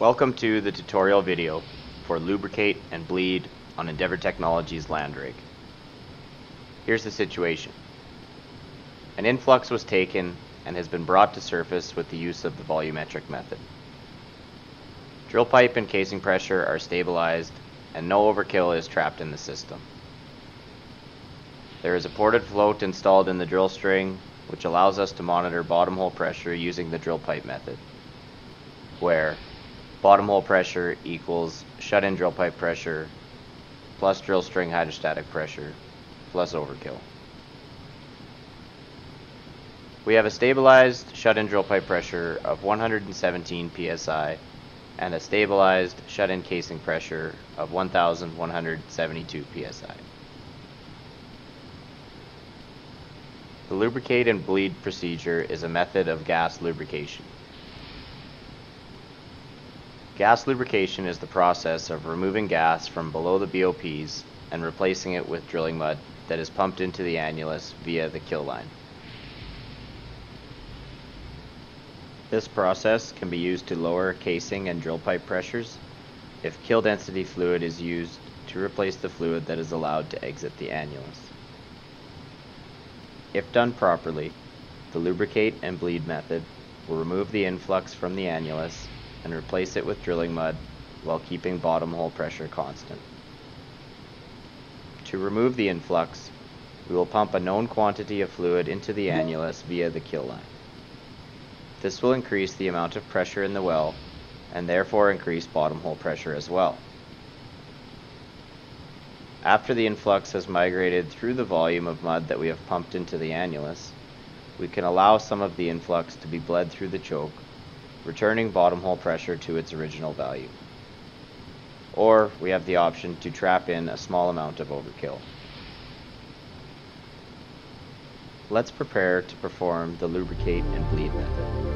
Welcome to the tutorial video for lubricate and bleed on Endeavor Technologies land rig. Here's the situation. An influx was taken and has been brought to surface with the use of the volumetric method. Drill pipe and casing pressure are stabilized and no overkill is trapped in the system. There is a ported float installed in the drill string which allows us to monitor bottom hole pressure using the drill pipe method, where bottom hole pressure equals shut-in drill pipe pressure plus drill string hydrostatic pressure plus overkill. We have a stabilized shut-in drill pipe pressure of 117 psi and a stabilized shut-in casing pressure of 1172 psi. The lubricate and bleed procedure is a method of gas lubrication. Gas lubrication is the process of removing gas from below the BOPs and replacing it with drilling mud that is pumped into the annulus via the kill line. This process can be used to lower casing and drill pipe pressures if kill density fluid is used to replace the fluid that is allowed to exit the annulus. If done properly, the lubricate and bleed method will remove the influx from the annulus and replace it with drilling mud while keeping bottom hole pressure constant. To remove the influx, we will pump a known quantity of fluid into the annulus via the kill line. This will increase the amount of pressure in the well and therefore increase bottom hole pressure as well. After the influx has migrated through the volume of mud that we have pumped into the annulus, we can allow some of the influx to be bled through the choke returning bottom hole pressure to its original value. Or we have the option to trap in a small amount of overkill. Let's prepare to perform the lubricate and bleed method.